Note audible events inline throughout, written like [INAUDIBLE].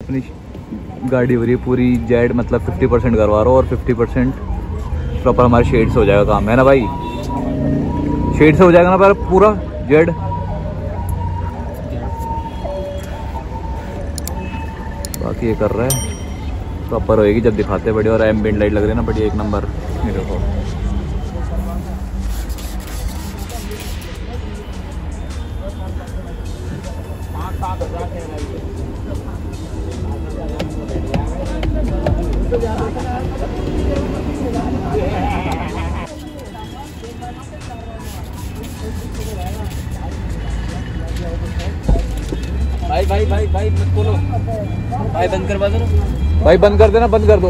अपनी गाड़ी हो रही है, पूरी जेड मतलब 50 परसेंट करवा रहा हूँ और 50 परसेंट प्रॉपर हमारे शेड से हो जाएगा काम, है ना भाई? शेड से हो जाएगा ना पर पूरा जेड? बाकी ये कर रहा है। प्रॉपर होएगी जब दिखाते हैं, बढ़िया, और एम्बियंट लाइट लग रही है ना, बढ़िया, एक नंबर मेरे को भाई भाई मत बोलो। भाई बंद करवा दो भाई बंद कर देना बंद कर दो।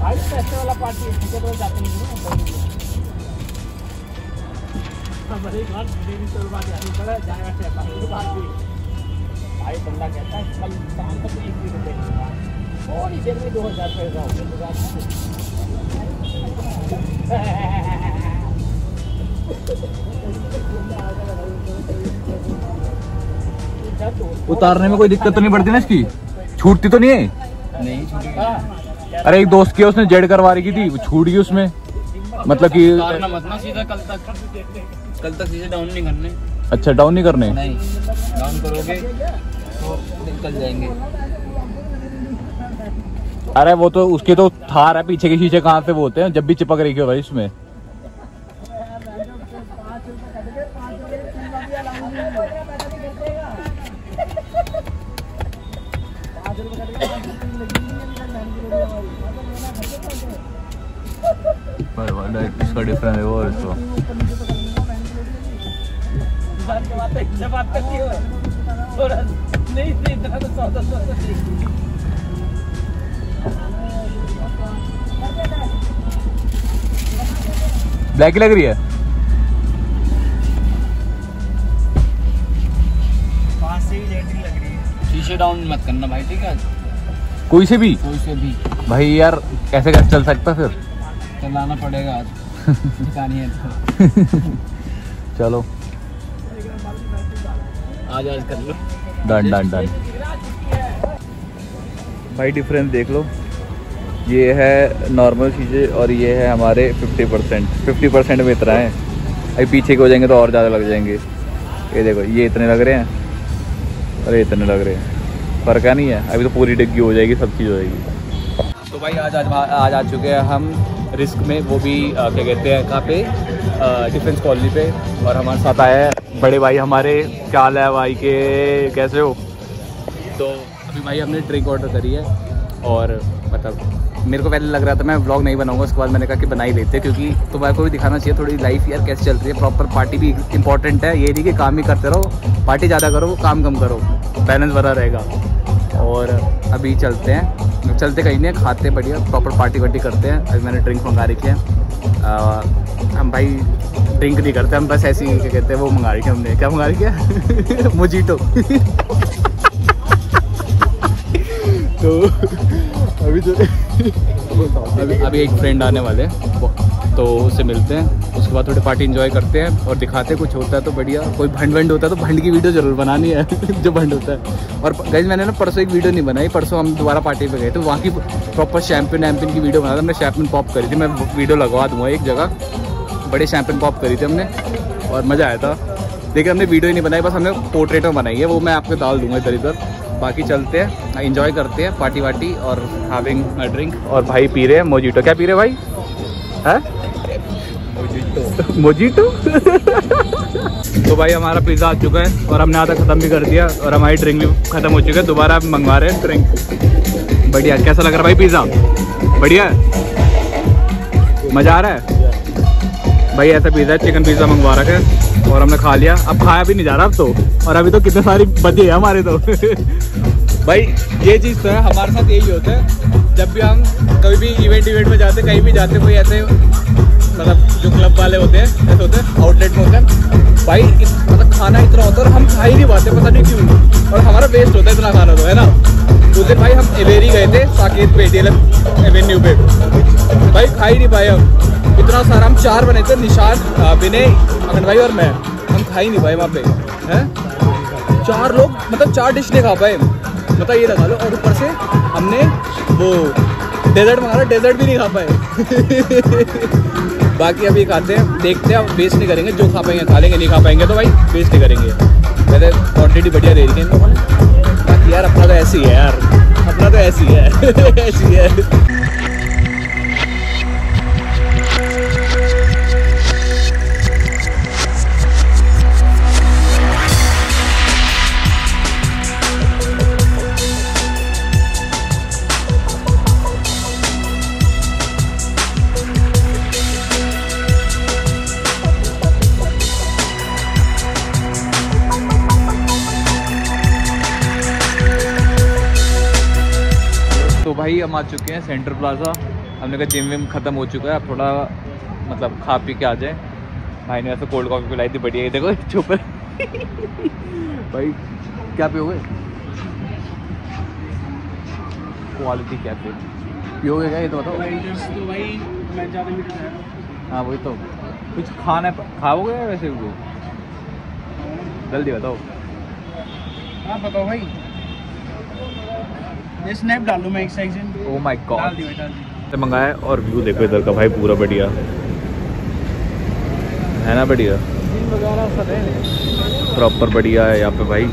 भाई तो भाई बंदा कहता है कल शाम तक एक दिन देगा थोड़ी देर में दो हज़ार रुपये हो। उतारने में कोई दिक्कत तो नहीं पड़ती ना इसकी? छूटती तो नहीं है? नहीं अरे एक दोस्त की उसने जेड करवा रही थी छूट गई उसमें। मतलब कि मत ना सीधा कल तक। कल तक सीधे डाउन नहीं करने। अच्छा डाउन नहीं करने? नहीं डाउन करोगे तो निकल जाएँगे। अरे वो तो उसके तो थार है पीछे के शीशे कहाँ से वो होते हैं? जब भी चिपक रही हो भाई इसमें इसका डिफरेंस है वो इसको। बात के बात करती हो नहीं नहीं इतना तो सौदा नहीं ब्लैक ही लग रही है। पास से ही लेटिंग लग रही है। शीशे डाउन मत करना भाई ठीक है? कोई से भी? कोई से भी। भाई यार कैसे कैसे चल सकता फिर? चलाना पड़ेगा आज। [LAUGHS] दिखानी है तो। चलो। आज आज कर लो। डन डन डन भाई डिफरेंस देख लो। ये है नॉर्मल चीज़ें और ये है हमारे 50 परसेंट फिफ्टी परसेंट में इतना है। अभी पीछे के हो जाएँगे तो और ज़्यादा लग जाएँगे। ये देखो, ये इतने लग रहे हैं। और ये इतने लग रहे हैं। फ़र्क नहीं है। अभी तो पूरी डिग्गी हो जाएगी, सब चीज़ हो जाएगी। तो भाई, आज आज आज आ चुके हैं हम रिस्क में। वो भी क्या कहते हैं, कहाँ पे? डिफेंस कॉलोनी पे। और हमारे साथ आया है बड़े भाई हमारे। क्या हाल है भाई के? कैसे हो? तो अभी भाई हमने ड्रिंक ऑर्डर करी है और मतलब मेरे को पहले लग रहा था मैं व्लॉग नहीं बनाऊँगा, उसके बाद मैंने कहा कि बना ही लेते क्योंकि तुम्हारे को भी दिखाना चाहिए थोड़ी लाइफ यार कैसे चल रही है प्रॉपर पार्टी भी इंपॉर्टेंट है, ये नहीं कि काम ही करते रहो पार्टी ज़्यादा करो, काम कम करो बैलेंस बना रहेगा। और अभी चलते हैं, चलते कहीं नहीं, खाते बढ़िया प्रॉपर पार्टी वार्टी करते हैं, अभी मैंने ड्रिंक मंगा रखी है। हम भाई ड्रिंक नहीं करते, हम बस ऐसी क्या कहते हैं, वो मंगा रखी हमने, क्या मंगा रखी है? [LAUGHS] मोजीटो [LAUGHS] तो अभी तो अभी अभी एक फ्रेंड आने वाले हैं तो उससे मिलते हैं। उसके बाद थोड़ी पार्टी एंजॉय करते हैं और दिखाते हैं कुछ होता है तो बढ़िया। कोई भंड भंड होता है तो भंड की वीडियो ज़रूर बनानी है, [LAUGHS] जो भंड होता है। और गैस मैंने ना परसों एक वीडियो नहीं बनाई, परसों हम दोबारा पार्टी पे गए थे वहाँ की प्रॉपर शैम्पियन वैम्पियन की वीडियो बना था, हमने शैम्पियन पॉप करी थी। मैं वीडियो लगवा दूँगा एक जगह। बड़े शैम्पियन पॉप करी थी हमने, और मज़ा आया था। देखिए, हमने वीडियो ही नहीं बनाई, बस हमने पोर्ट्रेट में बनाई है, वो मैं आपको डाल दूँगा इधर इधर बाकी चलते हैं इंजॉय करते हैं पार्टी वार्टी और हैविंग अ ड्रिंक और भाई पी रहे हैं मोजीटो क्या पी रहे भाई? है? मोजीटो तो भाई हमारा पिज़्ज़ा आ चुका है और हमने आधा ख़त्म भी कर दिया और हमारी ड्रिंक भी ख़त्म हो चुकी है। दोबारा आप मंगवा रहे हैं ड्रिंक बढ़िया। कैसा लग रहा है भाई पिज़्ज़ा बढ़िया है? मज़ा आ रहा है? भाई, ऐसा पिज़्ज़ा चिकन पिज़्ज़ा मंगवा रखा है और हमने खा लिया। अब खाया भी नहीं जा रहा अब तो। और अभी तो कितने सारी बदी है हमारे तो। [LAUGHS] भाई, ये चीज़ तो है, हमारे साथ यही होता है। जब भी हम कभी भी इवेंट इवेंट में जाते कहीं भी जाते कोई ऐसे मतलब जो क्लब वाले होते हैं, ऐसे होते हैं आउटलेट में होते हैं। भाई मतलब खाना इतना होता है और हम खा ही नहीं पाते, पता नहीं क्यों। और हमारा वेस्ट होता है इतना खाना तो है ना? उस दिन भाई हम एवेरी गए थे, साकेत पे डी एवेन्यू पे। भाई, खा ही नहीं पाए हम। इतना सारा, हम चार बने थे, निशान विनय, अमन भाई और मैं। हम खा ही नहीं पाए वहाँ पे, हैं? चार लोग मतलब चार डिश नहीं खा पाए मतलब ये लगा लो, और ऊपर से हमने वो डेजर्ट मंगाया डेजर्ट भी नहीं खा पाए। [LAUGHS] बाकी अभी खाते हैं, देखते हैं वेस्ट नहीं करेंगे, जो खा पाएँगे, खा लेंगे, नहीं खा पाएँगे तो भाई वेस्ट नहीं करेंगे। पहले क्वान्टिटी बढ़िया दे रही है बाकी यार, अपना तो ऐसी है यार। अपना तो ऐसी है [LAUGHS] ऐसी है। हम आ चुके हैं सेंटर प्लाजा हमने कहा जिम विम ख़त्म हो चुका है अब थोड़ा मतलब खा पी के आ जाए। भाई ने वैसे कोल्ड कॉफ़ी पिलाई थी बढ़िया ये देखो चुप भाई क्या पियोगे क्वालिटी कैफ़े पियोगे क्या ये तो बताओ। तो भाई मैं ज़्यादा मीठा हाँ वही तो। कुछ खाना खाओगे या वैसे जल्दी बताओ। आप बताओ भाई। ये स्नैप डाल दूँ मैं एक सेक्शन ओ माय डाल दी डाल दी। मंगाया और व्यू देखो इधर का भाई पूरा बढ़िया। है ना बढ़िया? दिन वगैरह सब है प्रॉपर बढ़िया है यहाँ पे भाई।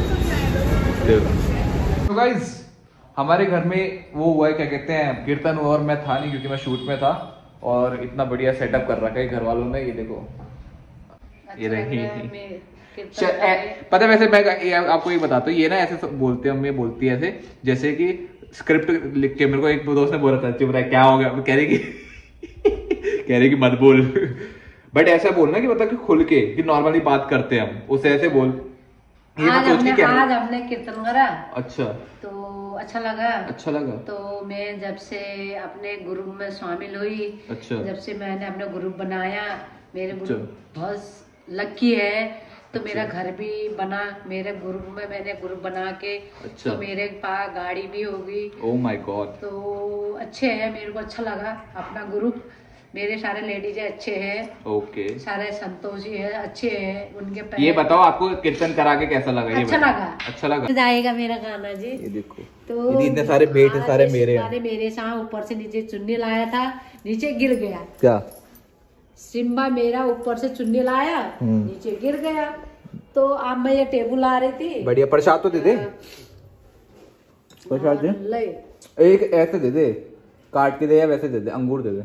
तो गाइज़ हमारे घर में वो हुआ है क्या कहते हैं कीर्तन हुआ और मैं था नहीं क्योंकि मैं शूट में था और इतना बढ़िया सेटअप कर रखा है घर वालों ने ये देखो। ये रही। पता है वैसे मैं आपको ये बताता हूँ ये ना ऐसे बोलते हैं बोलती है ऐसे जैसे कि स्क्रिप्ट लिख के मेरे को एक दोस्त ने बोला था चुप रहा क्या हो गया? कह रही कि [LAUGHS] कह रही कि मत बोल। बट ऐसा बोलना कि मतलब कि खुल के कि नॉर्मली बात करते हैं हम उसे ऐसे बोल। ये आज हमने आज हमने कीर्तन करा। अच्छा। तो अच्छा लगा। अच्छा लगा। तो मैं जब से अपने ग्रुप में शामिल हुई अच्छा। जब से मैंने अपना ग्रुप बनाया मेरे अच्छा। ग्रुप बहुत लकी है तो मेरा घर भी बना मेरे ग्रुप में मैंने ग्रुप बना के अच्छा। तो मेरे पास गाड़ी भी होगी। ओ माय गॉड तो अच्छे है मेरे को अच्छा लगा अपना ग्रुप मेरे सारे लेडीज़ अच्छे हैं। ओके सारे संतोषी है अच्छे हैं उनके पैर ये बताओ आपको कीर्तन करा के कैसा लगा? ये अच्छा लगा। अच्छा लगा? जाएगा मेरा गाना जी। ये देखो। तो इतने सारे बेट सारे मेरे सारे मेरे साथ ऊपर से नीचे चुन्नी लाया था नीचे गिर गया। क्या? सिम्बा मेरा ऊपर से चुन्नी लाया हम्म। नीचे गिर गया। तो अब मैं ये टेबल आ रही थी। बढ़िया प्रसाद तो दे दे। प्रसाद दे एक ऐसे दे दे काट के दे या वैसे दे दे अंगूर दे दे।